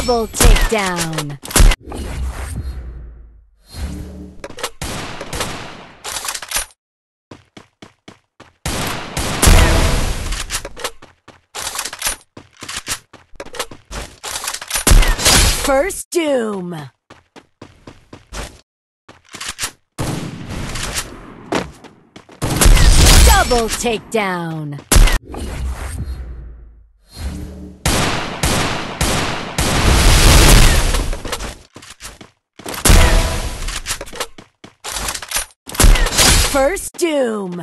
Double takedown. First Doom. Double takedown. First Doom.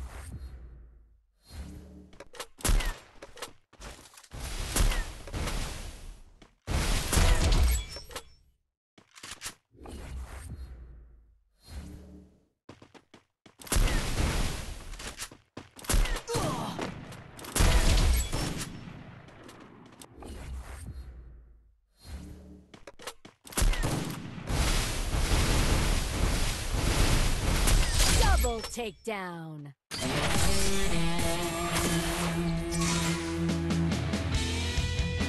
Double takedown.